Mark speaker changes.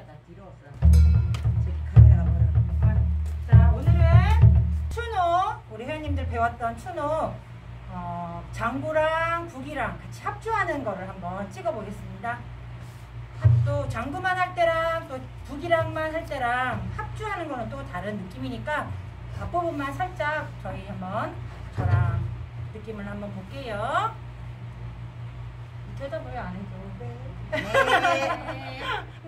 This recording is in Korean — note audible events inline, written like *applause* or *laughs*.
Speaker 1: 카메라가 뒤로 왔어. 저기 카메라가 뭐라.
Speaker 2: 자, 오늘은 추노, 우리 회원님들 배웠던 추노, 어, 장구랑 북이랑 같이 합주하는 거를 한번 찍어 보겠습니다. 또 장구만 할 때랑 또 북이랑만 할 때랑 합주하는 거는 또 다른 느낌이니까 앞부분만 살짝 저희 한번 저랑 느낌을 한번 볼게요. 대답을 안 해도.
Speaker 1: 네.
Speaker 2: 네. *laughs*